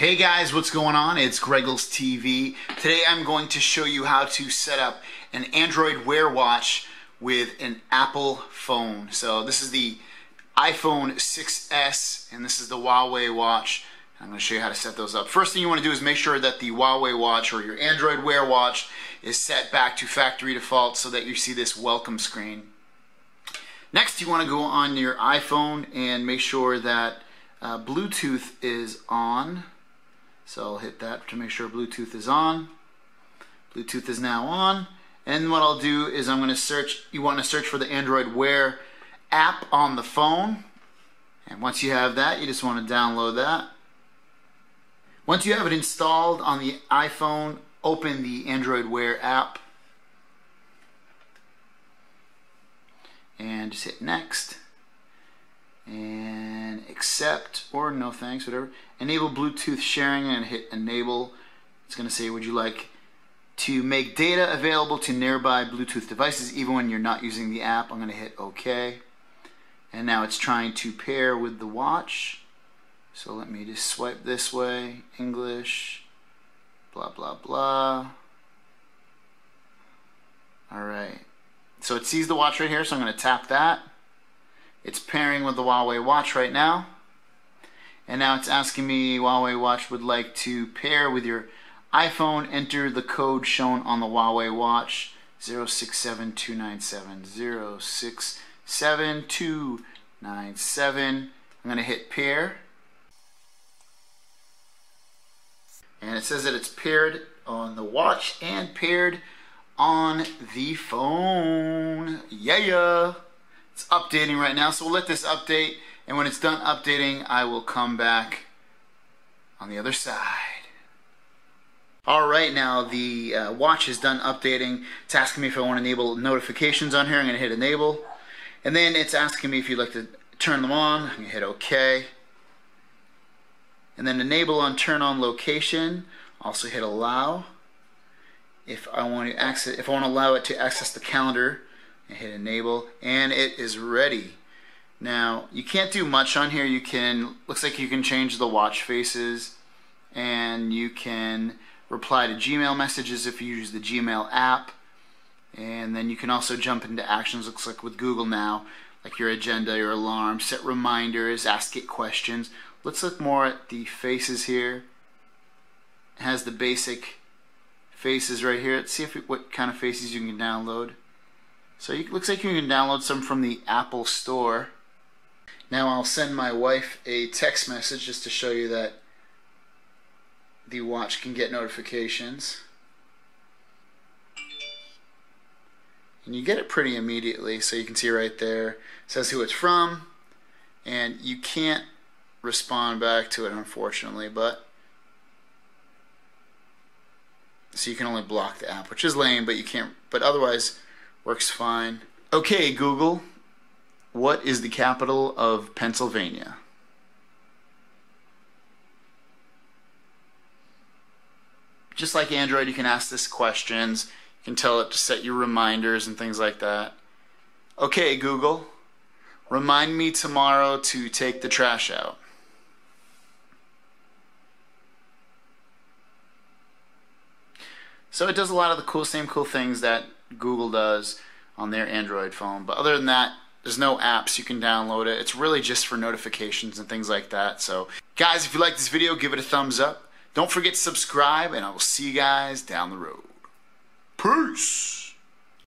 Hey guys, what's going on? It's Greggles TV. Today I'm going to show you how to set up an Android Wear watch with an Apple phone. So this is the iPhone 6s and this is the Huawei watch. I'm going to show you how to set those up. First thing you want to do is make sure that the Huawei watch or your Android Wear watch is set back to factory default so that you see this welcome screen. Next you want to go on your iPhone and make sure that uh, Bluetooth is on. So I'll hit that to make sure Bluetooth is on. Bluetooth is now on. And what I'll do is I'm going to search, you want to search for the Android Wear app on the phone. And once you have that, you just want to download that. Once you have it installed on the iPhone, open the Android Wear app. And just hit next and accept or no thanks, whatever. Enable Bluetooth sharing and hit enable. It's going to say, would you like to make data available to nearby Bluetooth devices even when you're not using the app? I'm going to hit OK. And now it's trying to pair with the watch. So let me just swipe this way, English, blah, blah, blah. All right. So it sees the watch right here, so I'm going to tap that. It's pairing with the Huawei watch right now. And now it's asking me Huawei watch would like to pair with your iPhone. Enter the code shown on the Huawei watch 067297 067297. I'm going to hit pair. And it says that it's paired on the watch and paired on the phone. Yeah. It's updating right now, so we'll let this update, and when it's done updating, I will come back on the other side. All right, now the uh, watch is done updating. It's asking me if I want to enable notifications on here. I'm going to hit enable. And then it's asking me if you'd like to turn them on. I'm going to hit OK. And then enable on turn on location. Also hit allow. If I want to access, if I want to allow it to access the calendar, and hit enable and it is ready. Now you can't do much on here. You can looks like you can change the watch faces and you can reply to Gmail messages if you use the Gmail app. And then you can also jump into actions looks like with Google now like your agenda your alarm set reminders ask it questions. Let's look more at the faces here. It has the basic faces right here. Let's see if it, what kind of faces you can download so it looks like you can download some from the Apple Store. Now I'll send my wife a text message just to show you that the watch can get notifications. And you get it pretty immediately, so you can see right there. It says who it's from, and you can't respond back to it unfortunately, but so you can only block the app, which is lame, but you can't but otherwise Works fine. Okay, Google, what is the capital of Pennsylvania? Just like Android, you can ask this questions. You can tell it to set your reminders and things like that. Okay, Google, remind me tomorrow to take the trash out. So it does a lot of the cool, same cool things that Google does on their Android phone. But other than that, there's no apps you can download it. It's really just for notifications and things like that. So, guys, if you like this video, give it a thumbs up. Don't forget to subscribe, and I will see you guys down the road. Peace.